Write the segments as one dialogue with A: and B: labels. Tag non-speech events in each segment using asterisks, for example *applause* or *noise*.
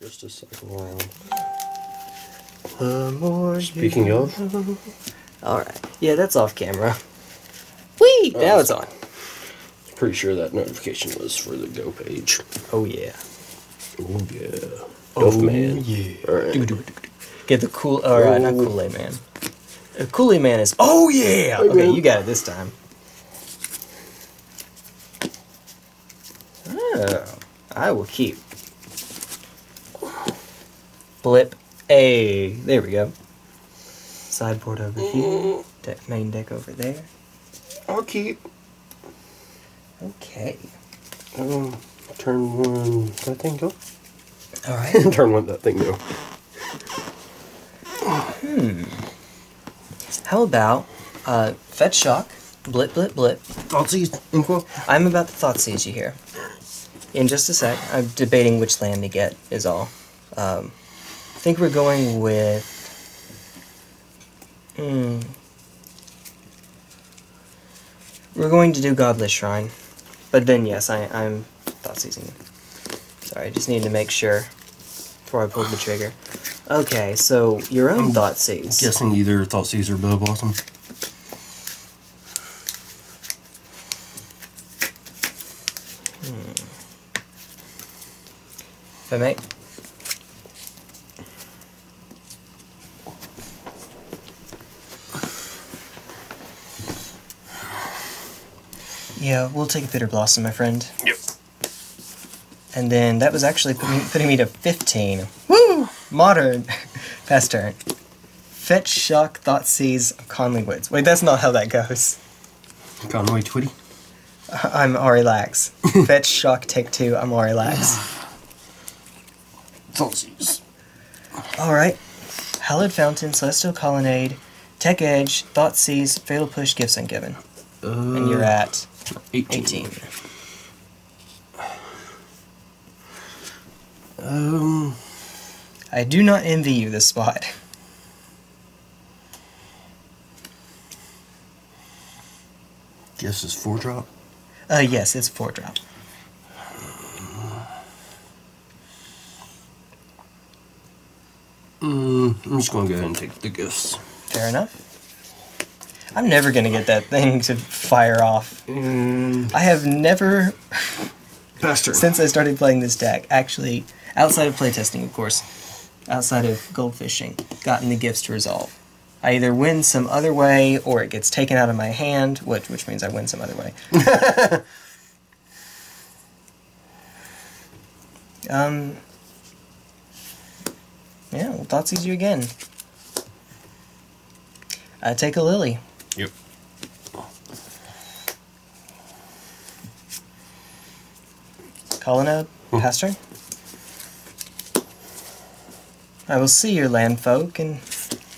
A: We're supposed to cycle around. The more Speaking of, *laughs*
B: Alright. Yeah, that's off camera. Whee!
A: Oh,
B: now it's on.
A: pretty sure that notification was for the Go page.
B: Oh, yeah.
A: Oh yeah. Dope man.
B: yeah.
A: Alright.
B: Get the cool. Alright, not
A: Oh.
B: Kool Aid Man. Uh, Kool Aid Man is. Oh, yeah! Okay,
A: man.
B: you got it this time. Oh. I will keep. Blip. A. There we go. Sideboard over here. Deck, main deck over there.
A: I'll keep.
B: Okay.
A: Um, turn one. That thing go.
B: Alright. *laughs*
A: turn one. That thing go. Hmm.
B: How about uh, Fetch Shock, Blip Blip Blip.
A: Thoughtseize info.
B: I'm about to thought seize you here. In just a sec, I'm debating which land to get, is all. Um, think we're going with. Hmm. We're going to do Godless Shrine. But then, yes, I, I'm thought seizing. Sorry, I just needed to make sure before I pulled the trigger. Okay, so your own thought seize.
A: Guessing either Thoughtseize or Bow Blossom.
B: If I may. Yeah, we'll take a bitter blossom, my friend.
A: Yep.
B: And then that was actually put me, putting me to 15. Woo! Modern. *laughs* Pass turn. Fetch, shock, thought seize, Conley Woods. Wait, that's not how that goes.
A: Conway Twitty.
B: I'm Ari Lax. *laughs* Fetch, shock, take two, I'm Ari Lax. *sighs*
A: Thoughtseize.
B: Alright. Hallowed Fountain, Celestial Colonnade, Tech Edge, Thought Seize, Fatal Push, Gifts Ungiven.
A: Uh,
B: And you're at
A: 18.
B: 18.
A: Um,
B: I do not envy you this spot.
A: guess it's four drop.
B: Uh, yes, it's 4 drop.
A: Mm, I'm just gonna go ahead and take the gifts.
B: Fair enough. I'm never gonna get that thing to fire off.
A: And
B: I have never,
A: Pastor.
B: since I started playing this deck, actually, outside of playtesting, of course, outside of goldfishing, gotten the gifts to resolve. I either win some other way, or it gets taken out of my hand, which which means I win some other way. *laughs* um. Yeah, well, thoughts you again. Uh, take a lily.
A: Yep.
B: Colonnade,
A: Hmm.
B: pass turn. I will see your land folk and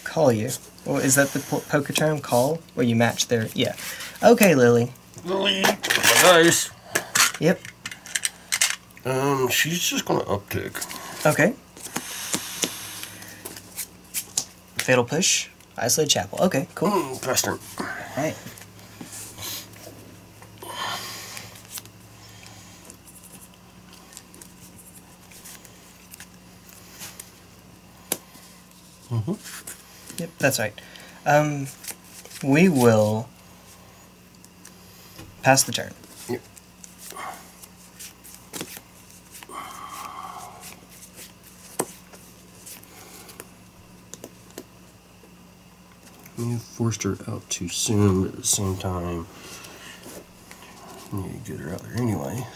B: call you. Or is that the po- poker term, call? Where you match their. Yeah. Okay, Lily.
A: Lily, nice.
B: Yep.
A: Um, she's just gonna uptick.
B: Okay. Fatal push. Isolated Chapel. Okay, cool.
A: Mm, Pastor.
B: Right. Yep, that's right. Um, we will pass the turn.
A: You forced her out too soon, but at the same time, you need to get her out there anyway.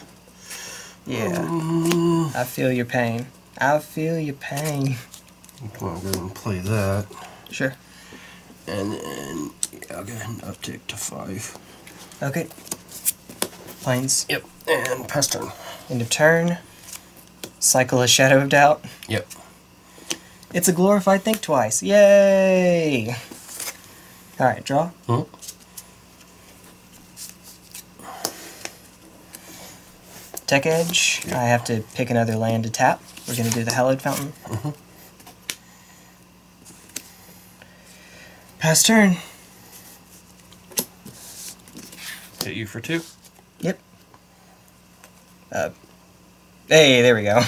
B: Yeah,
A: Mm,
B: I feel your pain. I feel your pain.
A: I'm gonna go and play that.
B: Sure.
A: And then, yeah, I'll go ahead and uptick to five.
B: Okay. Planes.
A: Yep. And pass turn.
B: End of turn. Cycle a Shadow of Doubt.
A: Yep.
B: It's a glorified Think Twice. Yay! Alright, draw.
A: Huh?
B: Tech Edge. I have to pick another land to tap. We're going to do the Hallowed Fountain. Pass turn.
A: Hit you for two.
B: Yep. Uh, hey, there we go.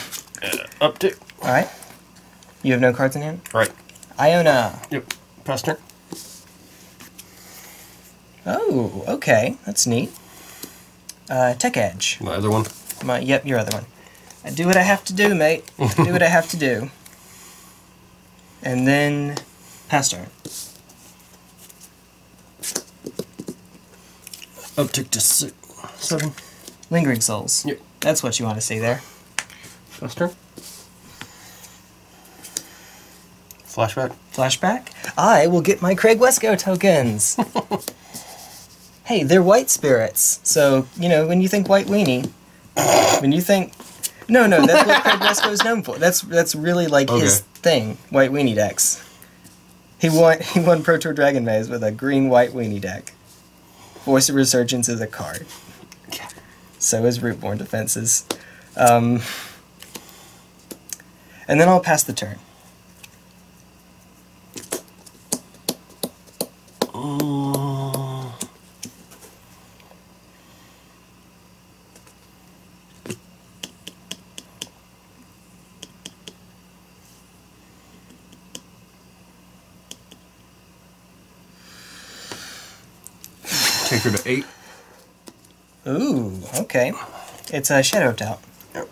A: Uh, two.
B: All right. You have no cards in hand.
A: Right.
B: Iona.
A: Yep. Pass turn.
B: Oh, okay, that's neat. Uh, Tech Edge.
A: My other one.
B: My, yep, your other one. I do what I have to do, mate. I do what I have to do. And then pass turn.
A: Uptick to six, seven.
B: Lingering Souls.
A: Yep.
B: That's what you want to see there.
A: Pass turn. Flashback.
B: Flashback. I will get my Craig Wescoe tokens. *laughs* hey, they're white spirits. So, you know, when you think white weenie, when you think No, no, that's what Craig Wescoe is known for. That's that's really like his thing, white weenie decks. He won he won Pro Tour Dragon's Maze with a green white weenie deck. Voice of Resurgence is a card. So is Rootborn Defenses. Um, and then I'll pass the turn.
A: Mm. Take her to eight.
B: Ooh, okay. It's a Shadow Tout.
A: Yep.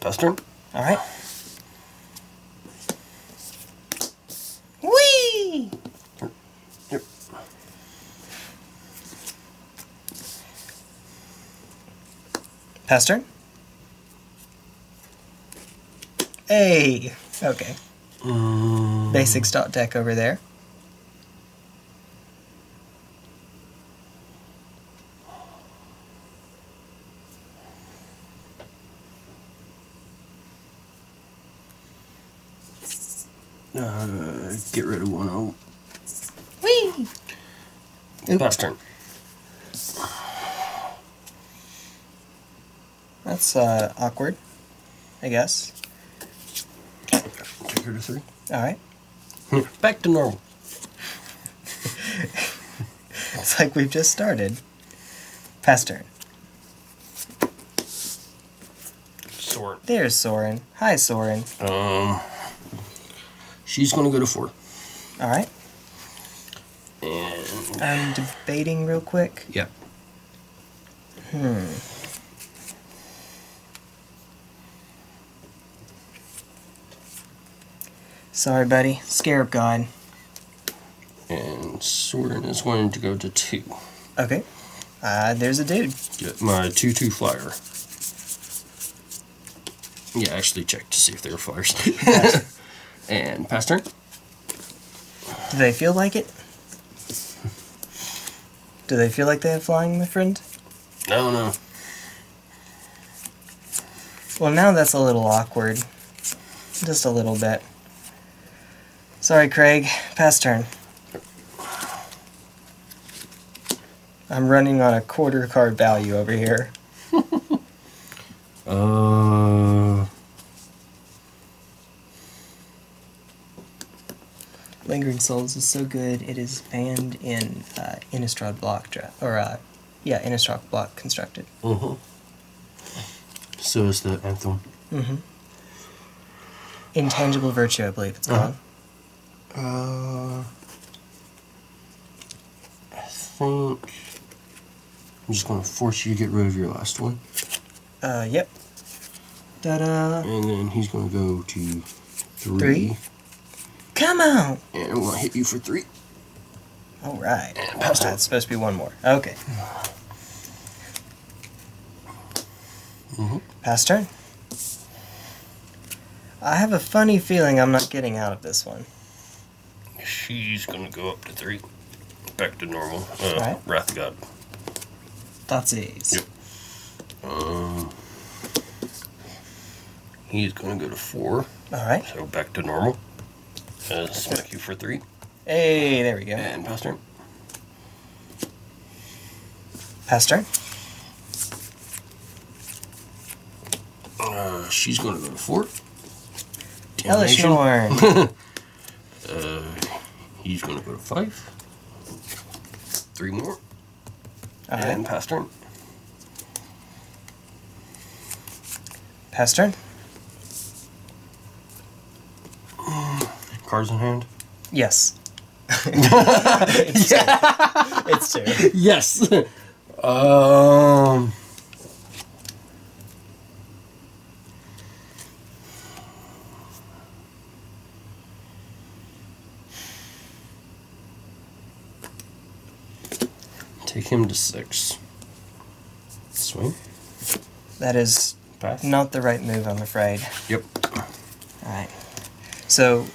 A: Pass turn.
B: All right. Whee!
A: Yep.
B: Pass turn. Hey. Okay.
A: Mm.
B: Basic stock deck over there.
A: Uh, get rid of one oh.
B: Whee!
A: Pass turn.
B: That's awkward, I guess.
A: Take her to three.
B: All right.
A: Back to normal. *laughs*
B: It's like we've just started. Pass turn.
A: Sorin.
B: There's Sorin. Hi, Sorin.
A: Um, she's gonna go to four.
B: All right.
A: And
B: I'm debating real quick.
A: yep.
B: Hmm. Sorry, buddy. Scarab God.
A: And Sorin is going to go to two.
B: Okay. Uh, there's a dude.
A: Get my two-two flyer. Yeah, actually check to see if they're flyers. *laughs* and pass turn.
B: Do they feel like it? Do they feel like they have flying, my friend?
A: No, no.
B: Well, now that's a little awkward. Just a little bit. Sorry, Craig. Pass turn. I'm running on a quarter card value over here. *laughs*
A: Uh,
B: Lingering Souls is so good. It is banned in uh, Innistrad block draft, or uh, yeah, Innistrad block constructed.
A: uh-huh. So is the anthem.
B: Mm-hmm. Intangible Virtue, I believe it's
A: Uh-huh.
B: called.
A: Uh, I think I'm just going to force you to get rid of your last one,
B: Uh, yep. Da-da.
A: and then he's going to go to three,
B: Three? Come on!
A: and I'm going to hit you for three.
B: All right.
A: And pass turn.
B: It's supposed to be one more. Okay.
A: Mm-hmm.
B: Pass turn. I have a funny feeling I'm not getting out of this one.
A: She's going to go up to three, back to normal. Uh,
B: Right.
A: Wrath of God.
B: Thoughtseize.
A: Yep. Um, he's going to go to four,
B: All right.
A: so back to normal. Uh, smack you for three,
B: Hey, there we go.
A: and pass turn.
B: Pass turn.
A: Uh, she's going to go to four.
B: Hellish
A: Damnation.
B: Norn.
A: Uh, *laughs* he's going to go to five. Three more,
B: All
A: and
B: right.
A: pass turn.
B: Pass turn.
A: cards in hand?
B: Yes. *laughs* *laughs* it's two.
A: Yes. *laughs* um. Take him to six. Swing.
B: That is
A: Pass.
B: not the right move, I'm afraid.
A: Yep.
B: Alright. So,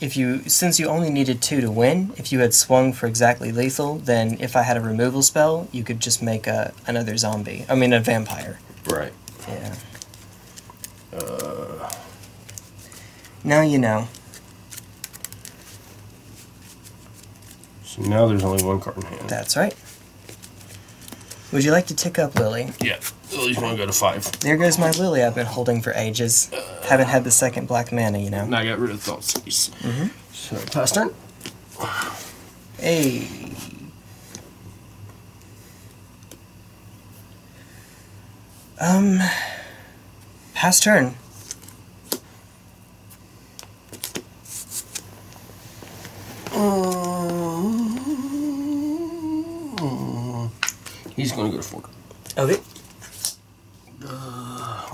B: if you, since you only needed two to win, if you had swung for exactly lethal, then if I had a removal spell, you could just make a, another zombie. I mean, a vampire.
A: Right.
B: Yeah. Uh. Now you know.
A: So now there's only one card in hand.
B: That's right. Would you like to tick up Lily?
A: Yeah. Lily's least want to go to five.
B: There goes my Lily I've been holding for ages. Haven't had the second black mana, you know.
A: Now I got rid of thought space.
B: Mm-hmm.
A: So pass turn.
B: Hey. Um. Pass turn.
A: He's gonna go to four.
B: Okay.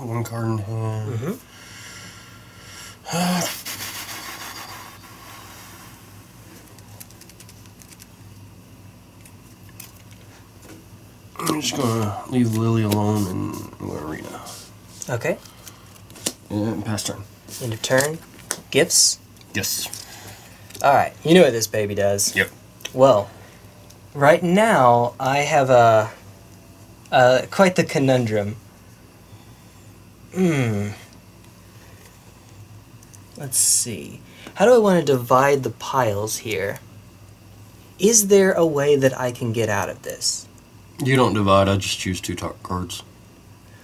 A: One card in hand.
B: Mm-hmm.
A: I'm just gonna leave Lily alone and I'm gonna arena.
B: Okay.
A: And pass turn.
B: End of turn. Gifts.
A: Yes.
B: Alright, you know what this baby does.
A: Yep.
B: Well, right now I have a, a quite the conundrum. Hmm. Let's see. How do I want to divide the piles here? Is there a way that I can get out of this?
A: You don't divide. I just choose two top cards.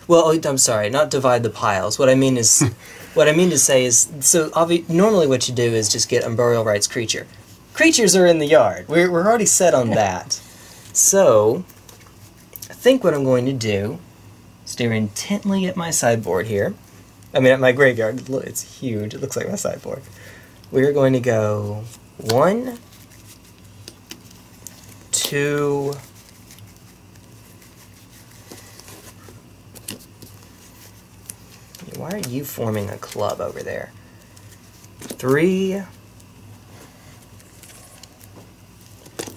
B: Well, oh, I'm sorry, not divide the piles. What I mean is, *laughs* what I mean to say is, so normally what you do is just get Unburial Rites creature. Creatures are in the yard. We're, we're already set on that. So, I think what I'm going to do, stare intently at my sideboard here. I mean, at my graveyard. It's huge. It looks like my sideboard. We're going to go one, two, Why are you forming a club over there? Three,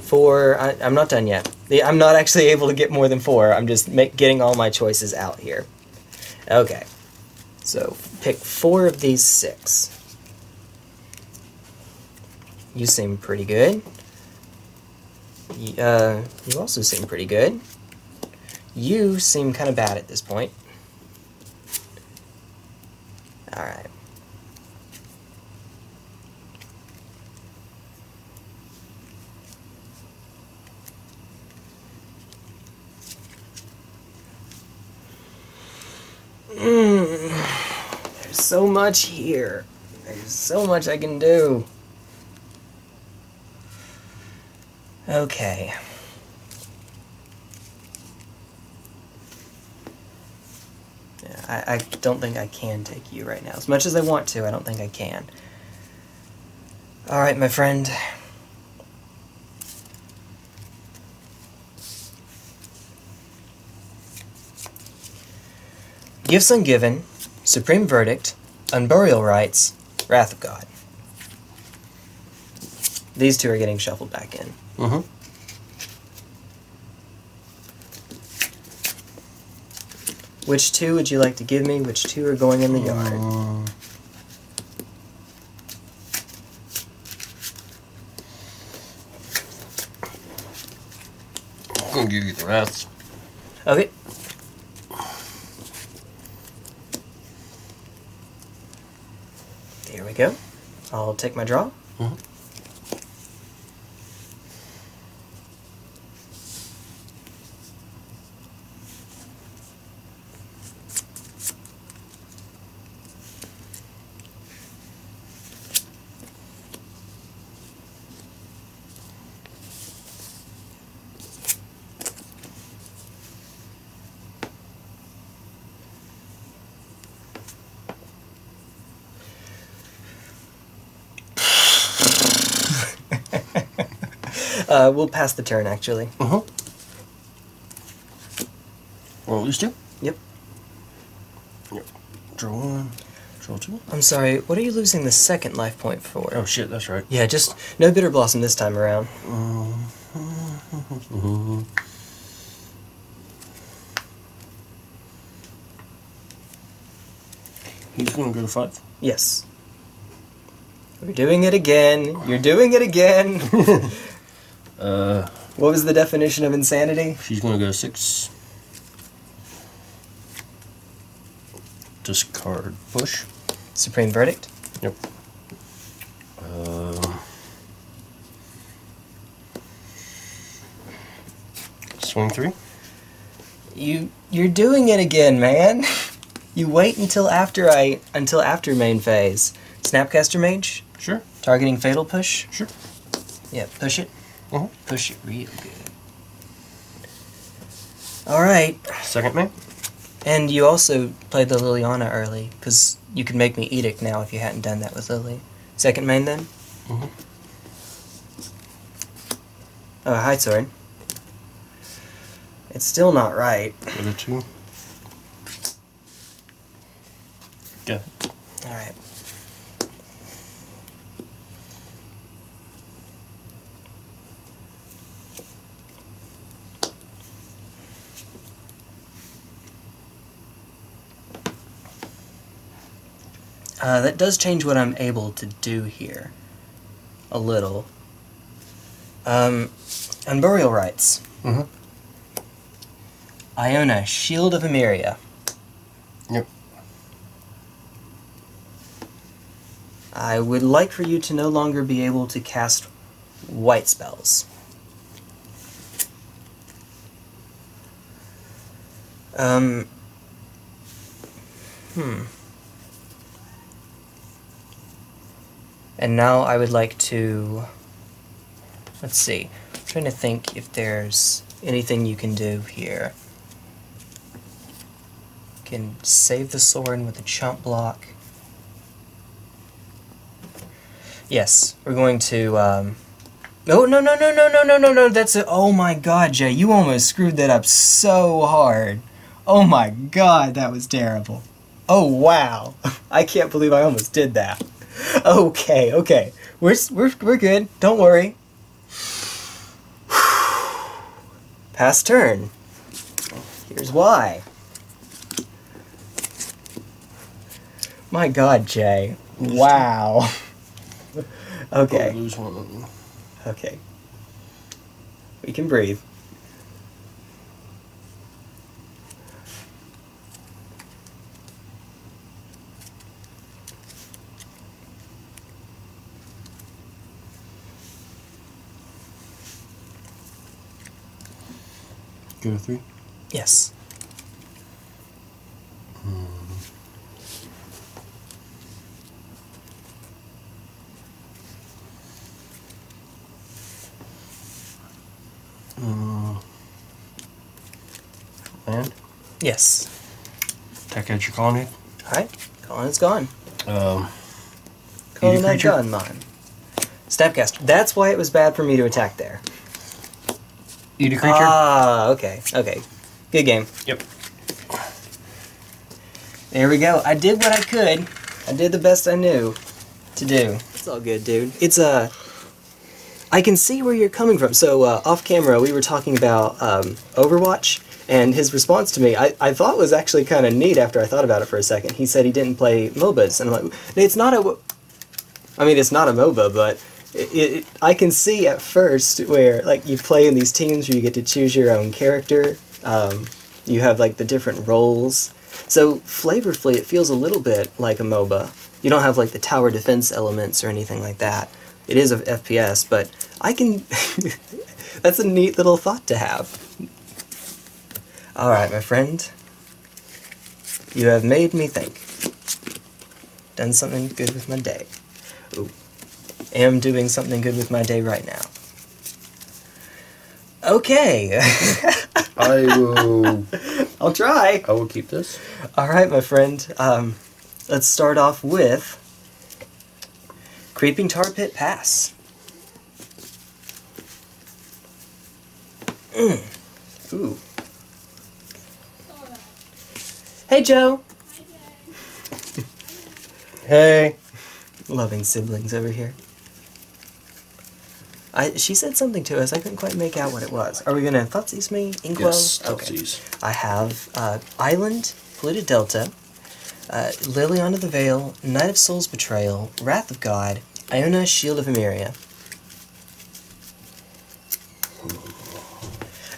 B: four. I, I'm not done yet. I'm not actually *laughs* able to get more than four. I'm just make, getting all my choices out here. Okay. So pick four of these six. You seem pretty good. Uh, you also seem pretty good. You seem kind of bad at this point. Alright. Mm. There's so much here. There's so much I can do. Okay. Yeah, I, I don't think I can take you right now. As much as I want to, I don't think I can. Alright, my friend. Gifts Ungiven, Supreme Verdict, Unburial rites, Wrath of God. These two are getting shuffled back in.
A: Mm-hmm.
B: Which two would you like to give me? Which two are going in the yard?
A: Uh, I'm gonna give you the rest.
B: Okay. Here we go. I'll take my draw.
A: Mhm.
B: Uh, we'll pass the turn, actually.
A: Uh huh. Well, at least two.
B: Yep.
A: Yep. Draw one. Draw two.
B: I'm sorry, what are you losing the second life point for?
A: Oh shit, that's right.
B: Yeah, just no bitter blossom this time around.
A: He's gonna go to five.
B: Yes. You're doing it again. You're doing it again. *laughs* *laughs*
A: Uh,
B: what was the definition of insanity?
A: she's gonna go six. Discard push.
B: Supreme verdict.
A: Yep. Um, swing three.
B: You you're doing it again, man. *laughs* You wait until after I until after main phase. Snapcaster mage,
A: Sure.
B: targeting fatal push.
A: Sure.
B: Yeah, push it.
A: Uh-huh.
B: Push it real good. All right,
A: Second man.
B: and you also played the Liliana early because you could make me edict now if you hadn't done that with Lily. Second main then.
A: Mhm.
B: Oh, hi, Sorin. It's still not right.
A: Go to two. Go.
B: All right. Uh, that does change what I'm able to do here. A little. Um, Unburial Rites,
A: Mhm.
B: Iona, Shield of Emeria.
A: Yep.
B: I would like for you to no longer be able to cast white spells. Um. Hmm. And now I would like to. Let's see. I'm trying to think if there's anything you can do here. Can save the Sorin with a chump block. Yes, we're going to. Um... No, no, no, no, no, no, no, no, no. That's a. Oh my God, Jay, you almost screwed that up so hard. Oh my God, that was terrible. Oh wow, *laughs* I can't believe I almost did that. *laughs* Okay, okay, we're we're we're good. Don't worry. *sighs* Pass turn. Here's why. My God, Jay. Wow. *laughs* okay. Okay. We can breathe.
A: Go to three.
B: Yes.
A: Uh, land.
B: Yes.
A: Attack at your colony.
B: Alright. Colin is gone.
A: Um, creature?
B: gun mine. Snapcaster. That's why it was bad for me to attack there.
A: Eat a creature.
B: Ah, okay. Okay. Good game.
A: yep.
B: There we go. I did what I could. I did the best I knew to do. It's all good, dude. It's Uh, I can see where you're coming from. So, uh, off camera, we were talking about um, Overwatch, and his response to me, I, I thought was actually kind of neat after I thought about it for a second. He said he didn't play MOBAs. And I'm like, it's not a. w- I mean, it's not a MOBA, but it, it, I can see at first where, like, you play in these teams where you get to choose your own character. Um, you have, like, the different roles. So, flavorfully, it feels a little bit like a MOBA. You don't have, like, the tower defense elements or anything like that. It is a FPS, but I can. *laughs* That's a neat little thought to have. Alright, my friend. You have made me think. Done something good with my day. Ooh. Am doing something good with my day right now. Okay. *laughs*
A: I will.
B: I'll try.
A: I will keep this.
B: All right, my friend. Um, let's start off with Creeping Tar Pit Pass. Ooh. Hey, Joe.
A: Hey.
B: Loving siblings over here. I, she said something to us. I couldn't quite make out what it was. Are we gonna Thoughtseize me? Inkwell?
A: Yes,
B: Okay. I have uh, Island, Polluted Delta, uh, Liliana the Veil, Night of Souls Betrayal, Wrath of God, Iona, Shield of Emeria.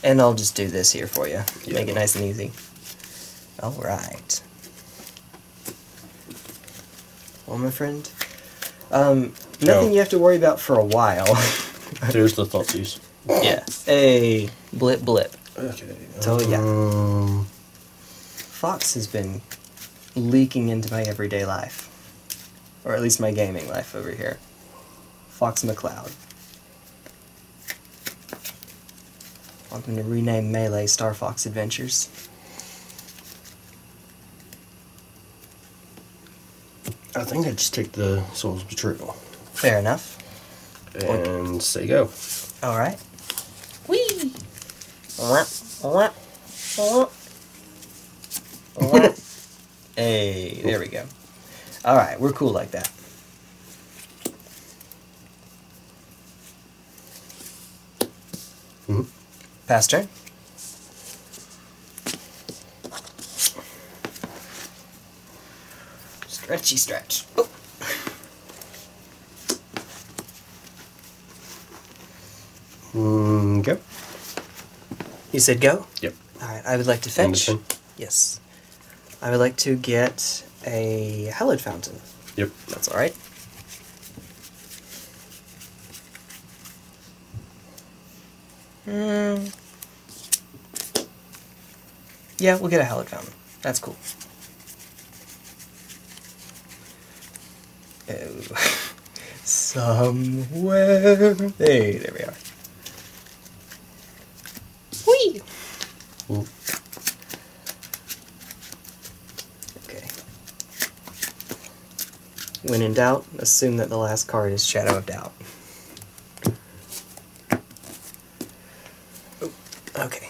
B: And I'll just do this here for you.
A: Yeah.
B: Make it nice and easy. Alright. Well, my friend, um, nothing
A: No.
B: you have to worry about for a while. *laughs*
A: There's the Topsies.
B: yeah. Hey, blip blip.
A: Okay.
B: So, yeah.
A: Um,
B: Fox has been leaking into my everyday life. Or at least my gaming life over here. Fox McCloud. I'm going to rename Melee Star Fox Adventures.
A: I think I just take the Soul's Betrayal
B: Fair enough.
A: And say go.
B: Alright. Whee! *laughs* hey, there we go. Alright, we're cool like that.
A: Mhm.
B: Pass turn. Stretchy stretch. Oh. You said go?
A: Yep.
B: Alright, I would like to fetch. Yes. I would like to get a Hallowed Fountain.
A: Yep.
B: That's alright. Hmm. Yeah, we'll get a Hallowed Fountain. That's cool. Oh. *laughs* Somewhere. Hey, there we are. Whee!
A: Ooh.
B: Okay. When in doubt, assume that the last card is Shadow of Doubt. Oh, okay.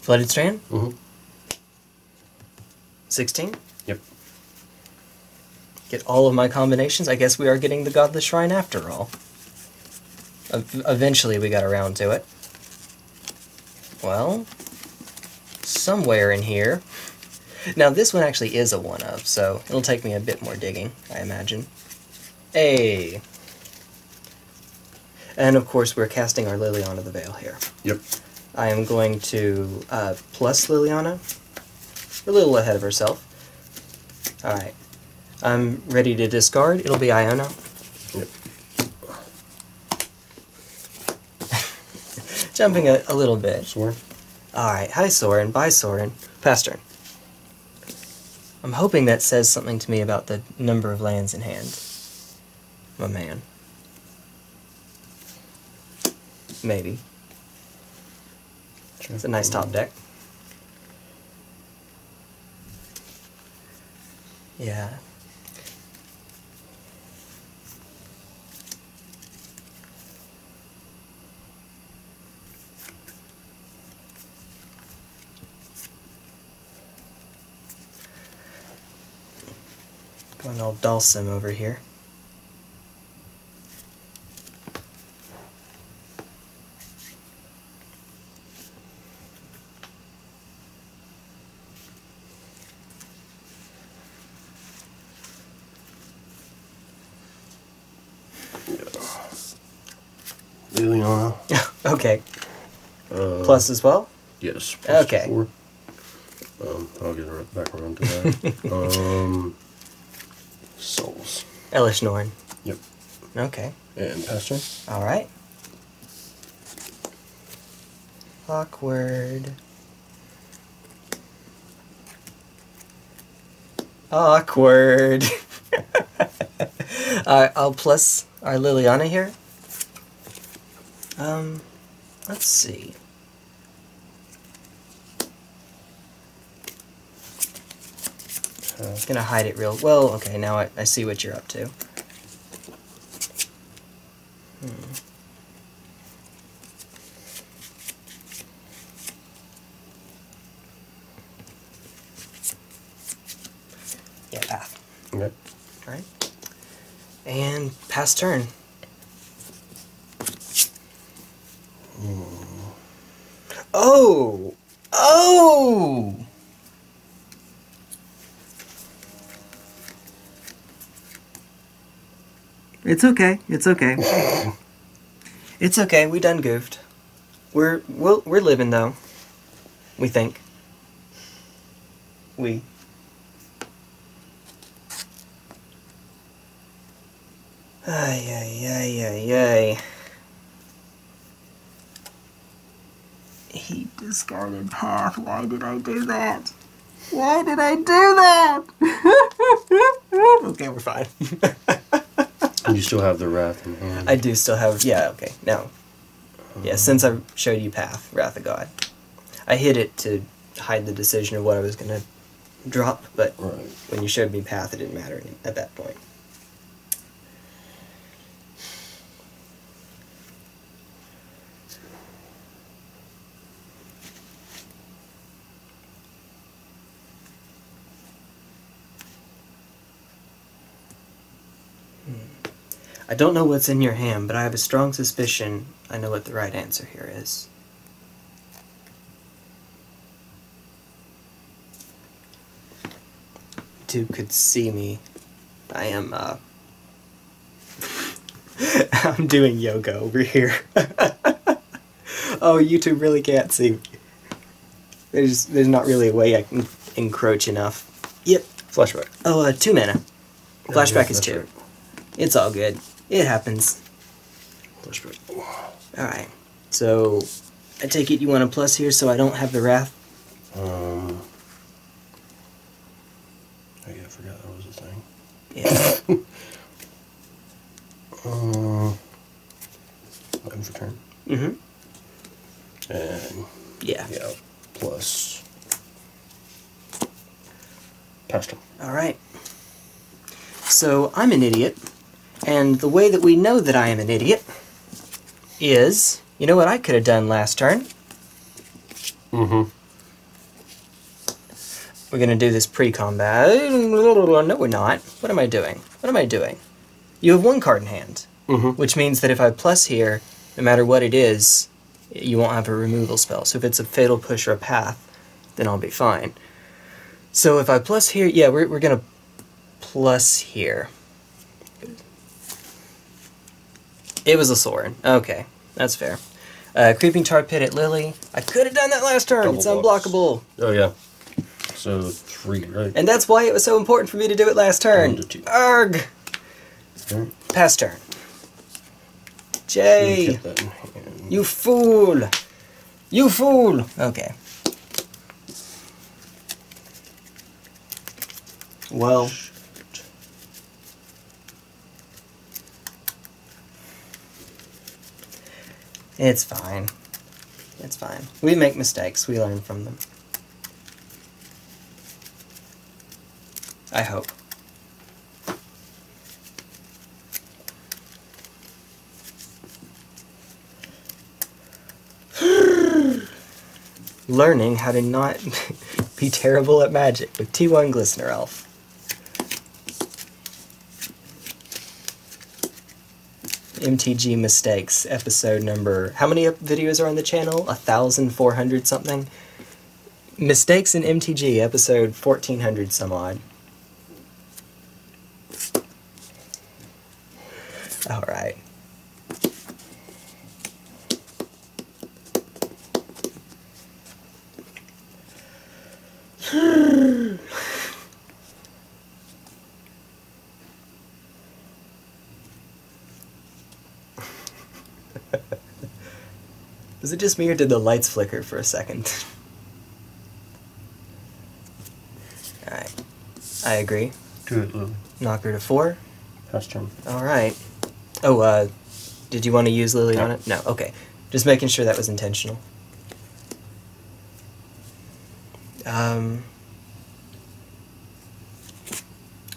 B: Flooded Strand?
A: Mm-hmm.
B: 16?
A: Yep.
B: Get all of my combinations. I guess we are getting the Godless Shrine after all. Ev- eventually we got around to it. Well, somewhere in here. Now this one actually is a one of, so it'll take me a bit more digging, I imagine. A. And of course we're casting our Liliana the Veil here.
A: Yep.
B: I am going to uh, plus Liliana. A little ahead of herself. Alright. I'm ready to discard. It'll be Iona.
A: Yep.
B: Jumping a, a little bit.
A: Sorin.
B: Alright. Hi, Sorin. Bye, Sorin. Pass turn. I'm hoping that says something to me about the number of lands in hand. My man. Maybe. It's a nice top deck. Yeah. Going all Dulcim over here.
A: Liliana. *laughs*
B: okay.
A: Uh,
B: Plus as well?
A: Yes.
B: Okay.
A: Um, I'll get right back around to that. *laughs* um.
B: Elesh Norn.
A: Yep.
B: Okay.
A: And pastor.
B: Alright. Awkward. Awkward. *laughs* Alright, I'll plus our Liliana here. Um, let's see.
A: Path.
B: Gonna hide it real well. Okay, now I, I see what you're up to. Hmm. Yeah, path.
A: Okay.
B: Alright. And pass turn. Oh! Oh! It's okay. It's okay. it's okay. We done goofed. We're we'll, we're living though. We think. We. Ay ay ay ay ay. He discarded path. Why did I do that? Why did I do that? *laughs* okay, we're fine. *laughs*
A: You still have the wrath in hand.
B: I do still have. Yeah, okay. Now. Yeah, uh-huh. since I showed you Path, Wrath of God. I hid it to hide the decision of what I was going to drop, but
A: Right.
B: when you showed me Path, it didn't matter at that point. I don't know what's in your hand, but I have a strong suspicion I know what the right answer here is. Two could see me. I am, uh. *laughs* I'm doing yoga over here. *laughs* oh, YouTube really can't see me. There's, there's not really a way I can encroach enough. Yep.
A: Flashback.
B: Oh, uh, two mana. Flashback
A: yeah,
B: is two. It's all good. It happens. Alright. So, I take it you want a plus here so I don't have the wrath?
A: Um. Oh yeah, I forgot that was a thing.
B: Yeah. *laughs*
A: Um. End for turn.
B: mm-hmm.
A: And
B: Yeah.
A: yeah, plus. Past turn.
B: Alright. So, I'm an idiot. And the way that we know that I am an idiot is. You know what I could have done last turn?
A: Mm-hmm.
B: We're gonna do this pre-combat. No, we're not. What am I doing? What am I doing? You have one card in hand,
A: Mm-hmm.
B: which means that if I plus here, no matter what it is, you won't have a removal spell. So if it's a fatal push or a path, then I'll be fine. So if I plus here, yeah, we're, we're gonna plus here. It was a sword. Okay, that's fair. Uh, creeping tar pit at Lily. I could have done that last turn.
A: Double
B: it's
A: blocks.
B: unblockable.
A: Oh yeah. So three, right?
B: And that's why it was so important for me to do it last turn.
A: One to two.
B: Arg!
A: Okay.
B: Pass turn. Jay!
A: kept that in hand.
B: You fool! You fool! Okay. Well, it's fine. It's fine. We make mistakes, we learn from them. I hope. *sighs* Learning how to not *laughs* be terrible at magic with T1 Glistener Elf. MTG Mistakes, episode number. How many videos are on the channel? 1,400 something? Mistakes in MTG, episode 1400 some odd. Alright. Was it just me or did the lights flicker for a second? Alright. I agree.
A: Do it, Lily.
B: Knocker to four.
A: Past turn.
B: Alright. Oh, uh, did you want to use Lily on
A: No.
B: it? No, okay. Just making sure that was intentional. Um.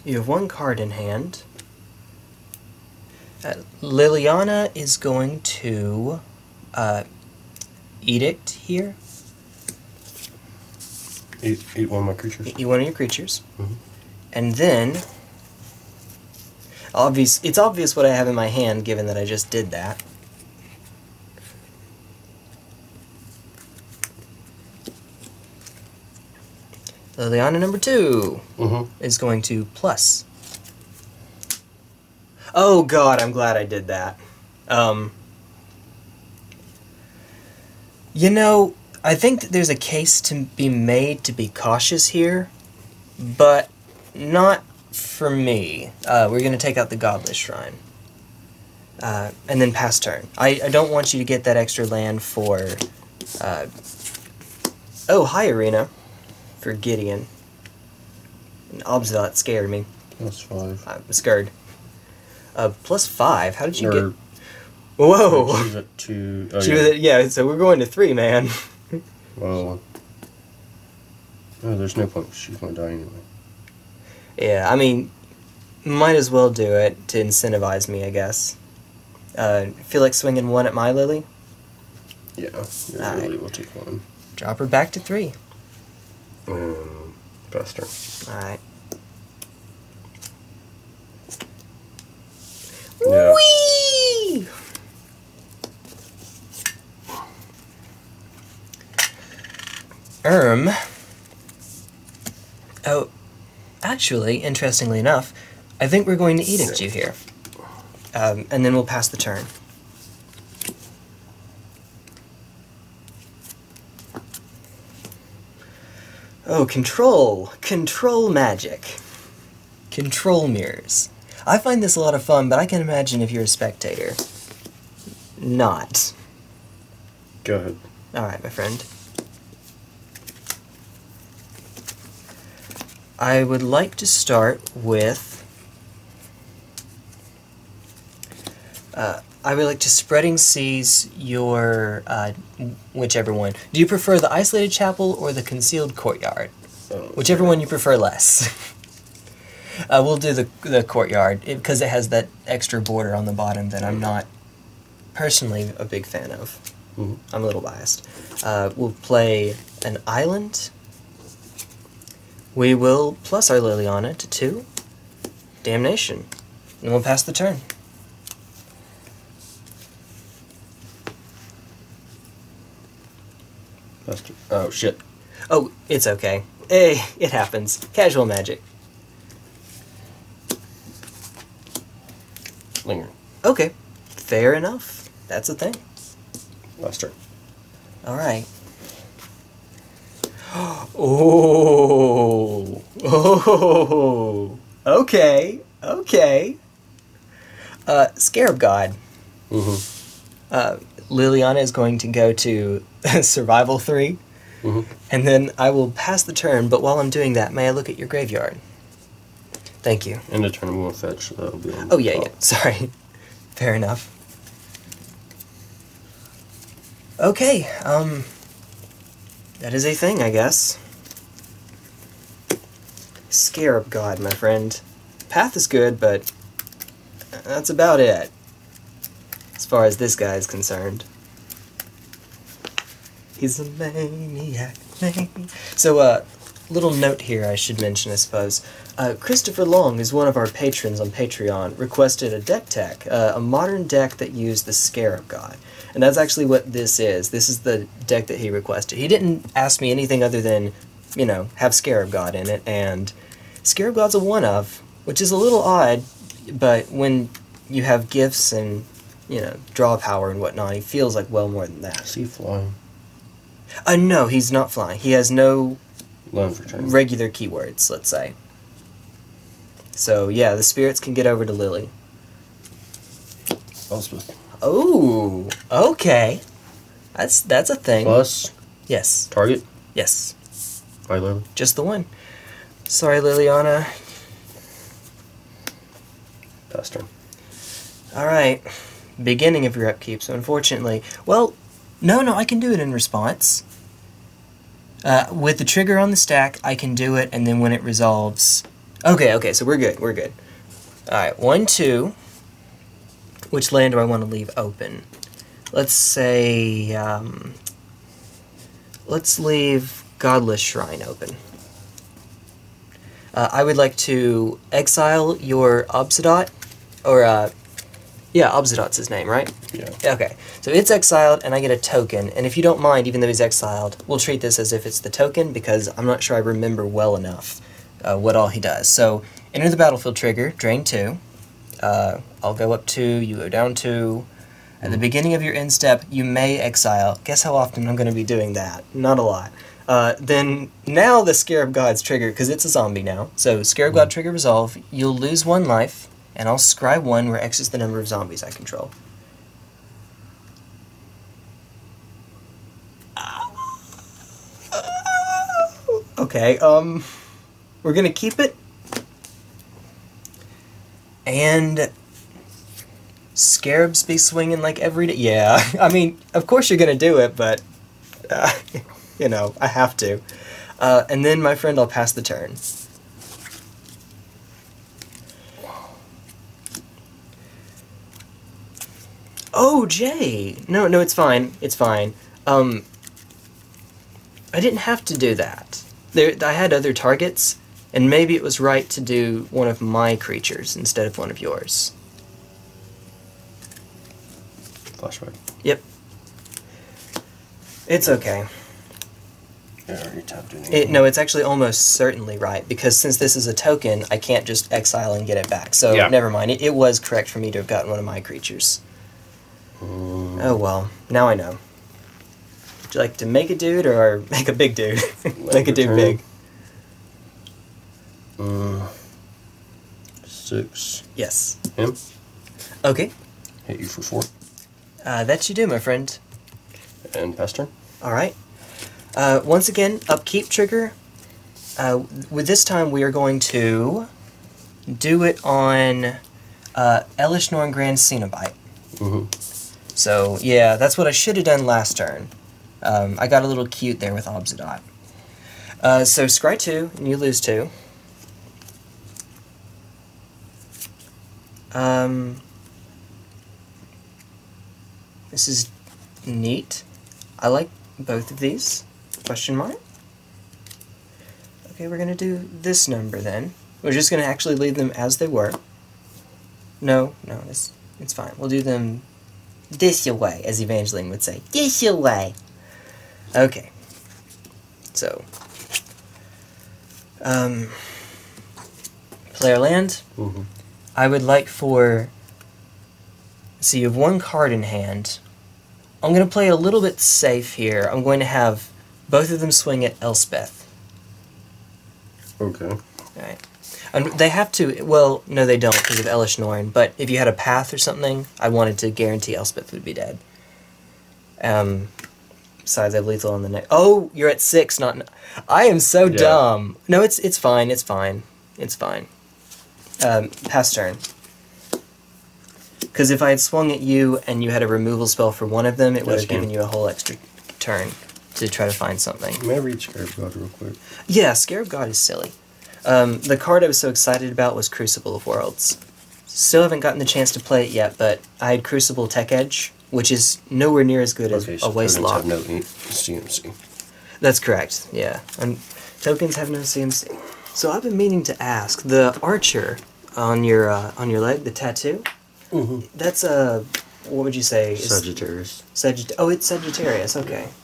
B: You have one card in hand. Uh, Liliana is going to uh, edict here.
A: Eat, eat one of my creatures.
B: Eat one of your creatures,
A: Mhm.
B: and then obvious. It's obvious what I have in my hand, given that I just did that. Liliana number two
A: Mm-hmm.
B: is going to plus. Oh god, I'm glad I did that. Um, you know, I think that there's a case to be made to be cautious here, but not for me. Uh, we're going to take out the Godless Shrine. Uh, and then pass turn. I, I don't want you to get that extra land for. Uh, oh, hi, Arena. For Gideon. And Obzedat scared me.
A: That's five.
B: I'm scared. Uh, plus five. How did you
A: Or-
B: get? Whoa!
A: She's at two. Oh,
B: She
A: yeah.
B: was at- yeah, so we're going to three, man.
A: Well. Oh, there's no point. She's gonna die anyway.
B: Yeah, I mean, might as well do it to incentivize me, I guess. Uh, feel like swinging one at my Lily?
A: Yeah. Your. Lily will take one.
B: Drop her back to three.
A: Um, faster.
B: Alright.
A: Yeah.
B: Whee! Erm. Oh, actually, interestingly enough, I think we're going to edict you here. Um, and then we'll pass the turn. Oh, control! Control magic. Control mirrors. I find this a lot of fun, but I can imagine if you're a spectator. Not.
A: Go ahead.
B: Alright, my friend. I would like to start with. Uh, I would like to spreading seas your uh, whichever one. Do you prefer the isolated chapel or the concealed courtyard?
A: Oh,
B: Whichever one you prefer less. *laughs* uh, we'll do the the courtyard because it, has that extra border on the bottom that I'm not personally a big fan of.
A: Mhm.
B: I'm a little biased. Uh, we'll play an island. We will plus our Liliana to two. Damnation. And we'll pass the turn.
A: Oh shit.
B: Oh, it's okay. Hey, it happens. Casual magic.
A: Linger.
B: Okay. Fair enough. That's a thing.
A: Last turn.
B: All right. Oh, oh, *laughs* okay, okay. Uh, Scarab God.
A: Mm-hmm.
B: Uh, Liliana is going to go to *laughs* Survival 3,
A: Mm-hmm.
B: and then I will pass the turn, but while I'm doing that, may I look at your graveyard? Thank you.
A: End of turn. Won't fetch. That'll be. On
B: Oh, yeah,
A: top.
B: yeah, sorry. *laughs* Fair enough. Okay, um, that is a thing, I guess. Scarab God, my friend. Path is good, but that's about it. As far as this guy is concerned. He's a maniac. man. *laughs* So, uh, little note here I should mention, I suppose. Uh, Kristopher Long is one of our patrons on Patreon. Requested a deck tech, uh, a modern deck that used the Scarab God, and that's actually what this is. This is the deck that he requested. He didn't ask me anything other than, you know, have Scarab God in it, and Scarab God's a one of, which is a little odd, but when you have gifts and you know draw power and whatnot, he feels like well more than that.
A: Sea flying.
B: Uh, no, he's not flying. He has no
A: For turn.
B: regular keywords, let's say. So yeah, the spirits can get over to Lily.
A: Elspeth.
B: Oh, okay. That's that's a thing.
A: Plus
B: Yes,
A: target.
B: yes,
A: By Lily.
B: just the one. Sorry, Liliana.
A: Pass turn.
B: All right, beginning of your upkeep. So unfortunately, well, no, no, I can do it in response. Uh, with the trigger on the stack, I can do it, and then when it resolves, Okay, okay, so we're good. We're good. All right, one, two. Which land do I want to leave open? Let's say, um, let's leave Godless Shrine open. Uh, I would like to exile your Obzedat, or, uh, yeah, Obsidian's his name, right?
A: Yeah.
B: Okay, so it's exiled, and I get a token. And if you don't mind, even though he's exiled, we'll treat this as if it's the token because I'm not sure I remember well enough uh, what all he does. So, enter the battlefield trigger, drain two. Uh, I'll go up two, you go down two. At the beginning of your end step, you may exile. Guess how often I'm going to be doing that? Not a lot. Uh, then now the Scarab God's trigger, because it's a zombie now. So Scarab God trigger resolve, you'll lose one life, and I'll scribe one where X is the number of zombies I control. Okay, um, we're gonna keep it. And scarabs be swinging like every day. Yeah, *laughs* I mean, of course you're gonna do it, but uh, *laughs* you know, I have to. Uh, and then, my friend, I'll pass the turn. Oh, Jay! No, no, it's fine. It's fine. Um, I didn't have to do that. There, I had other targets, and maybe it was right to do one of my creatures instead of one of yours.
A: Flashback.
B: Yep. It's okay.
A: Yeah, I already tapped it.
B: It, no, it's actually almost certainly right because since this is a token, I can't just exile and get it back. So
A: Yeah.
B: never mind. It, it was correct for me to have gotten one of my creatures.
A: Mm,
B: Oh well, now I know. Would you like to make a dude or *laughs* make a big dude? make a dude big.
A: mm, six.
B: Yes.
A: Him.
B: Okay.
A: Hit you for four.
B: Uh, that you do, my friend.
A: And pass turn.
B: All right. Uh, once again, upkeep trigger. Uh, with this time, we are going to do it on uh, Elesh Norn Grand Cenobite.
A: Mm-hmm.
B: So yeah, that's what I should have done last turn. Um, I got a little cute there with Obsidian. Uh, so scry two, and you lose two. Um, this is neat. I like both of these. Question mark. Okay, we're gonna do this number then. We're just gonna actually leave them as they were. No, no, it's it's fine. We'll do them this your way, as Evangeline would say. This your way. Okay. So, um, player land.
A: Mm-hmm.
B: I would like for. So you have one card in hand. I'm going to play a little bit safe here. I'm going to have both of them swing at Elspeth.
A: Okay.
B: Alright. And they have to. Well, no, they don't because of Elesh Norn. But if you had a path or something, I wanted to guarantee Elspeth would be dead. Um. Besides, I have lethal on the neck. Oh, you're at six, not. n- I am so
A: Yeah.
B: dumb. No, it's it's fine. It's fine. It's fine. Um, pass turn. Because if I had swung at you and you had a removal spell for one of them, it would have given you a whole extra turn to try to find something.
A: May I read Scarab God real quick?
B: Yeah, Scarab God is silly. Um, the card I was so excited about was Crucible of Worlds. Still haven't gotten the chance to play it yet, but I had Crucible Tech Edge, which is nowhere near as good
A: Okay,
B: as
A: so
B: a Waste Lock.
A: have no CMC.
B: That's correct, yeah. And tokens have no CMC. So I've been meaning to ask, the archer on your uh, on your leg, the tattoo,
A: Mm-hmm.
B: that's a, what would you say?
A: Sagittarius.
B: Sagitt- oh, it's Sagittarius, okay. I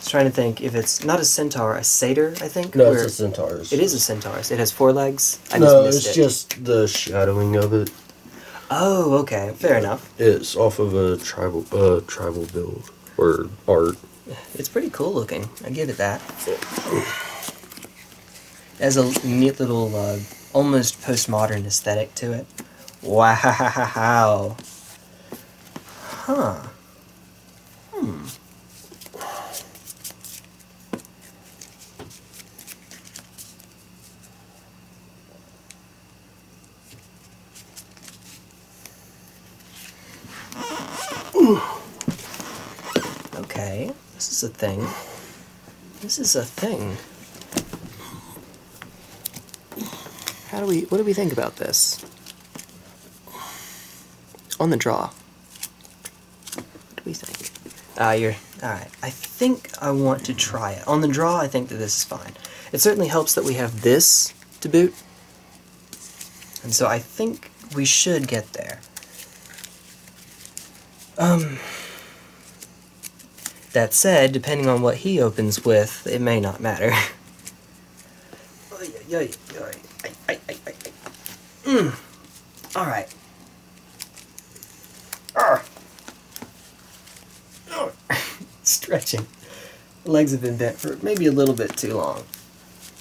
B: was trying to think if it's not a centaur, a satyr, I think?
A: No, it's a Centaurus.
B: It is a centaur. It has four legs. I
A: no,
B: just
A: it's
B: it.
A: just the shadowing of it.
B: Oh, okay. Fair enough.
A: It's off of a tribal uh tribal build or art.
B: It's pretty cool looking. I give it that. It has a neat little, uh, almost postmodern aesthetic to it. Wow. Huh. Hmm. Okay. This is a thing. This is a thing. How do we? What do we think about this? On the draw. What do we think? Ah, you're all right. I think I want to try it on the draw. I think that this is fine. It certainly helps that we have this to boot, and so I think we should get there. Um. That said, depending on what he opens with, it may not matter. *laughs* Mm. All right. Arr. Arr. *laughs* Stretching. Legs have been bent for maybe a little bit too long.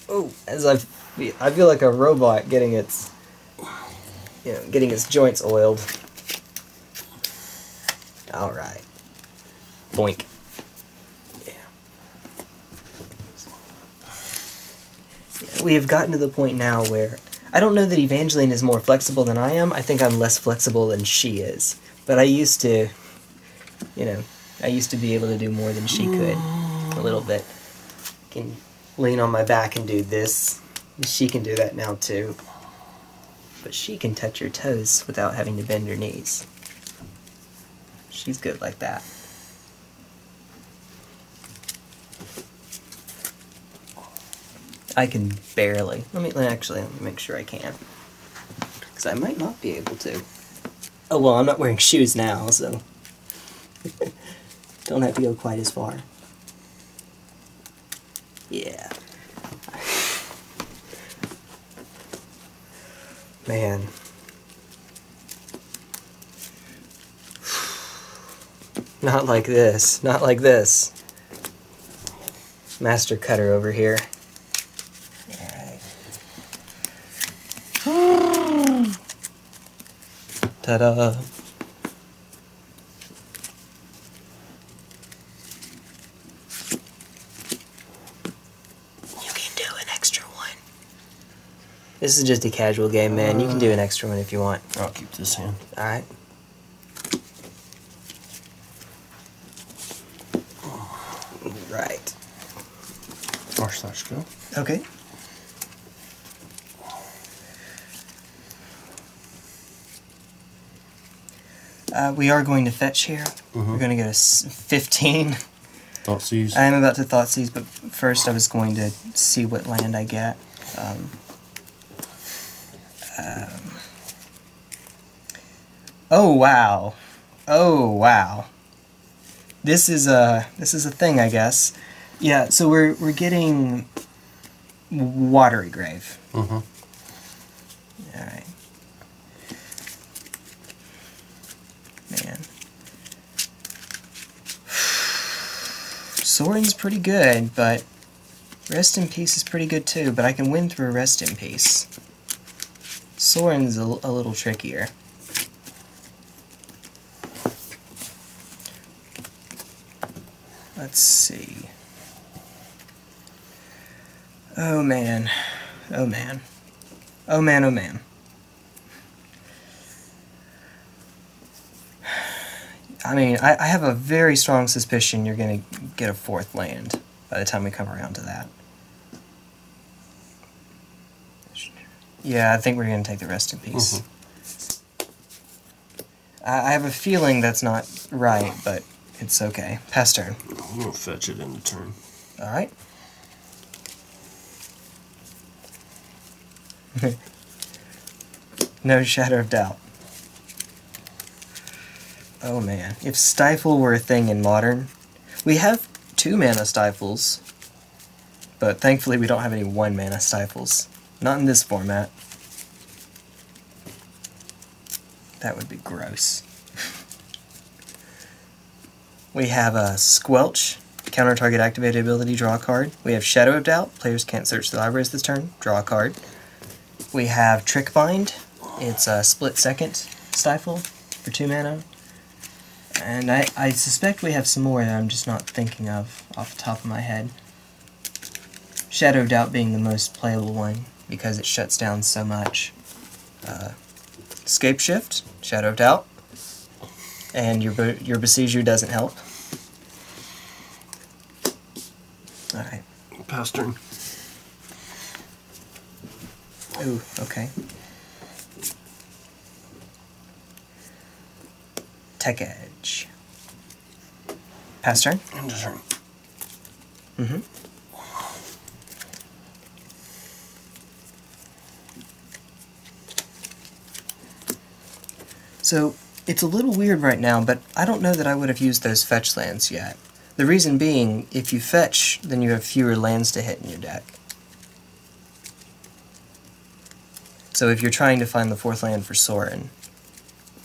B: Oh, as I feel, I feel like a robot getting its, you know, getting its joints oiled. All right. Boink. we have gotten to the point now where I don't know that Evangeline is more flexible than I am. I think I'm less flexible than she is. But I used to, you know, I used to be able to do more than she could a little bit. Can lean on my back and do this. She can do that now too. But she can touch her toes without having to bend her knees. She's good like that. I can barely. Let me actually let me make sure I can, because I might not be able to. Oh well, I'm not wearing shoes now, so *laughs* don't have to go quite as far. Yeah. Man. Not like this. Not like this. Master cutter over here. Ta-da! You can do an extra one. This is just a casual game, man. You can do an extra one if you want.
A: I'll keep this hand.
B: Alright. Right.
A: R slash go.
B: Okay. Uh, we are going to fetch here. We're going to go to s- 15.
A: Thoughtseize.
B: I am about to thought Thoughtseize, but first I was going to see what land I get. Um, um, oh wow! Oh wow! This is a this is a thing, I guess. Yeah. So we're we're getting watery grave.
A: Mm-hmm.
B: All right. Man. Sorin's pretty good, but Rest in Peace is pretty good too, but I can win through Rest in Peace. Sorin's a, a little trickier. Let's see. Oh man. Oh man. Oh man, oh man. I mean, I, I have a very strong suspicion you're going to get a fourth land by the time we come around to that. Yeah, I think we're going to take the rest in peace. Mm-hmm. I, I have a feeling that's not right, but it's okay. Pass turn.
A: I'm gonna fetch it in the turn.
B: Alright. *laughs* no shadow of doubt. Oh man, if Stifle were a thing in Modern, we have two mana Stifles, but thankfully we don't have any one mana Stifles. Not in this format. That would be gross. *laughs* we have a Squelch, counter target activated ability, draw a card. We have Shadow of Doubt, players can't search the libraries this turn, draw a card. We have Trickbind, it's a split second Stifle for two mana. And I, I suspect we have some more that I'm just not thinking of off the top of my head. Shadow of Doubt being the most playable one because it shuts down so much. Uh, Scapeshift, Shadow of Doubt, and your be- your Besieger doesn't help. All right.
A: Pass turn.
B: Ooh, okay. Tech Edge. Pass turn?
A: Of turn.
B: Mm-hmm. So, it's a little weird right now, but I don't know that I would have used those fetch lands yet. The reason being, if you fetch, then you have fewer lands to hit in your deck. So if you're trying to find the fourth land for Sorin,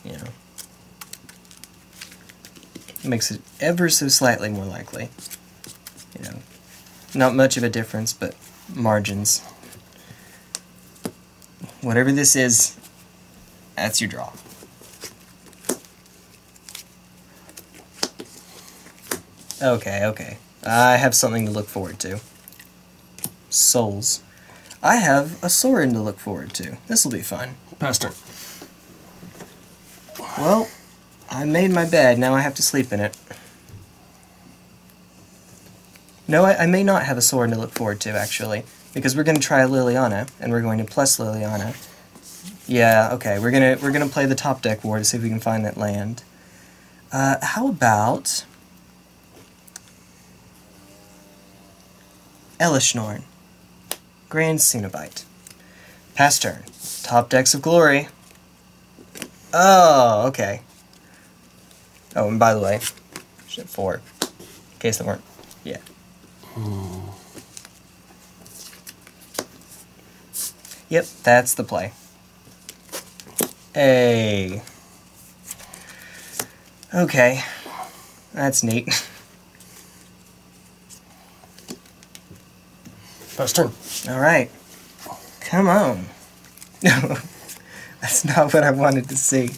B: you know, it makes it ever so slightly more likely. You know, not much of a difference, but margins. Whatever this is, that's your draw. Okay, okay. I have something to look forward to. Souls. I have a Sorin to look forward to. This will be fun.
A: Pastor.
B: Well, I made my bed, now I have to sleep in it. No, I, I may not have a sword to look forward to, actually. Because we're going to try Liliana, and we're going to plus Liliana. Yeah, okay, we're gonna we're gonna play the top deck war to see if we can find that land. Uh, how about Elesh Norn, Grand Cenobite, Pass turn, top decks of glory. Oh, okay. Oh, and by the way, shit four, in case they weren't, yeah. Yep, that's the play. Hey. Okay. That's neat.
A: Pass turn.
B: Alright. Come on. No. *laughs* That's not what I wanted to see.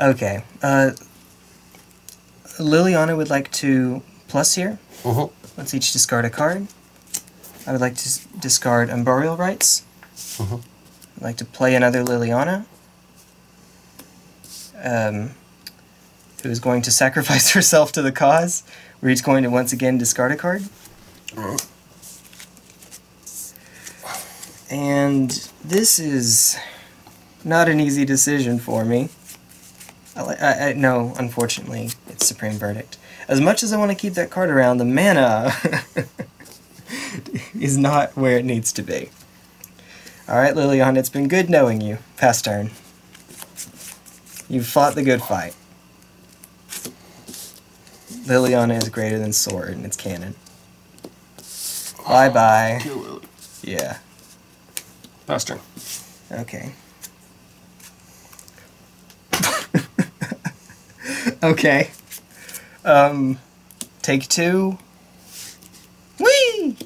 B: Okay. Uh, Liliana would like to plus here.
A: Mm-hmm.
B: Let's each discard a card. I would like to discard Unburial Rites.
A: Mhm.
B: I'd like to play another Liliana. Um, who is going to sacrifice *laughs* herself to the cause. We're each going to once again discard a card.
A: Alright.
B: And this is not an easy decision for me. I, I, I, no, unfortunately, Supreme Verdict. As much as I want to keep that card around, the mana *laughs* is not where it needs to be. Alright, Lilian, it's been good knowing you. Pass turn. You've fought the good fight. Liliana is greater than Sword, and it's canon. Bye bye.
A: Kill
B: Yeah.
A: Pass turn.
B: Okay. *laughs* okay. Um, take two. Whee!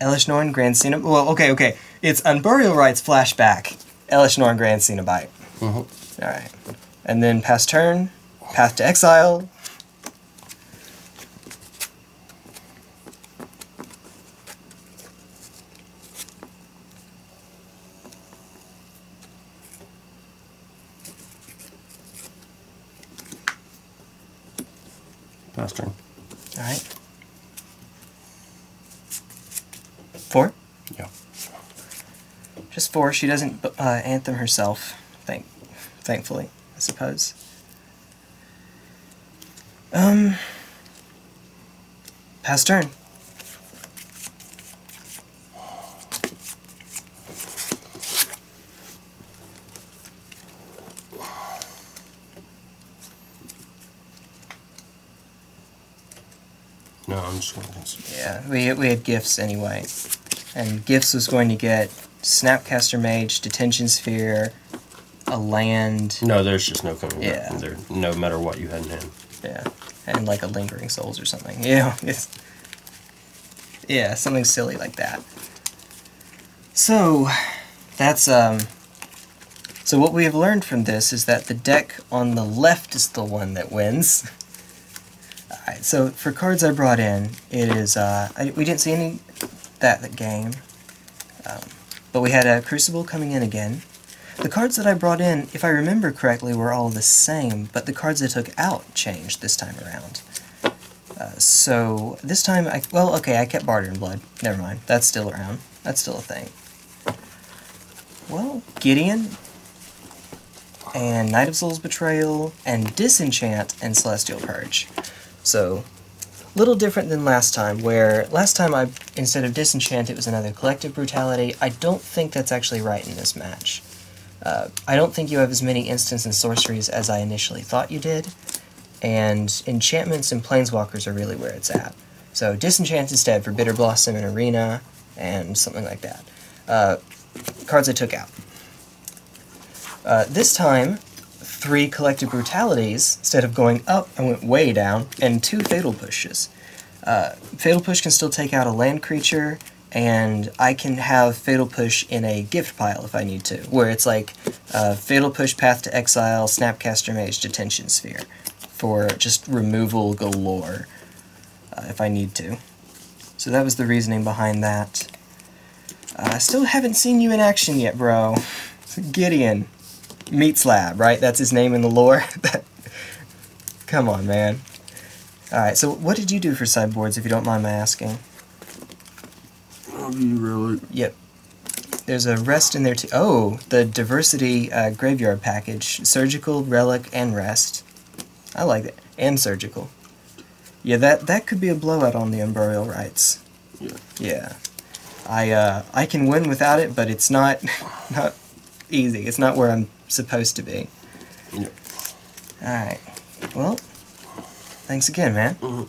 B: Elesh Norn, Grand Cenobite. Well, okay, okay. It's Unburial Rites flashback. Elesh Norn, Grand Cenobite.
A: Mm-hmm.
B: Alright. And then pass turn, path to exile.
A: Turn.
B: Alright. Four?
A: Yeah.
B: Just four. She doesn't uh, anthem herself. Thank, thankfully, I suppose. Um. Pass turn.
A: No, I'm just gonna consider.
B: Yeah, we we had gifts anyway, and gifts was going to get Snapcaster Mage, Detention Sphere, a land,
A: No, there's just no coming
B: Yeah.
A: back from there, no matter what you had in hand.
B: yeah, and like a Lingering Souls or something. *laughs* Yeah, it's yeah, something silly like that. So that's um. So what we have learned from this is that the deck on the left is the one that wins. *laughs* Alright, so for cards I brought in, it is uh, I, we didn't see any that, game, um, but we had a Crucible coming in again. The cards that I brought in, if I remember correctly, were all the same, but the cards I took out changed this time around. Uh, so this time, I well, okay, I kept Barter in Blood. Never mind, that's still around. That's still a thing. well, Gideon, and Night of Souls Betrayal, and Disenchant, and Celestial Purge. So, a little different than last time, where last time I instead of Disenchant it was another Collective Brutality. I don't think that's actually right in this match. Uh, I don't think you have as many instants and sorceries as I initially thought you did, and enchantments and planeswalkers are really where it's at. So disenchant instead for Bitterblossom and Arena, and something like that. Uh, cards I took out. Uh, this time, three Collective Brutalities, instead of going up, I went way down, and two Fatal Pushes. Uh, Fatal Push can still take out a land creature, and I can have Fatal Push in a gift pile if I need to, where it's like uh, Fatal Push, Path to Exile, Snapcaster Mage, Detention Sphere, for just removal galore, uh, if I need to. So that was the reasoning behind that. Uh, I still haven't seen you in action yet, bro. Gideon. Meat Slab, right? That's his name in the lore? *laughs* Come on, man. Alright, so what did you do for sideboards, if you don't mind my asking?
A: You really?
B: Yep. There's a rest in there too. Oh, the diversity uh, graveyard package: surgical, relic, and rest. I like it, and surgical. Yeah, that that could be a blowout on the Unburial Rites.
A: Yeah.
B: Yeah. I uh, I can win without it, but it's not *laughs* not easy. It's not where I'm supposed to be.
A: Yeah.
B: All right. Well, thanks again, man.
A: Mhm.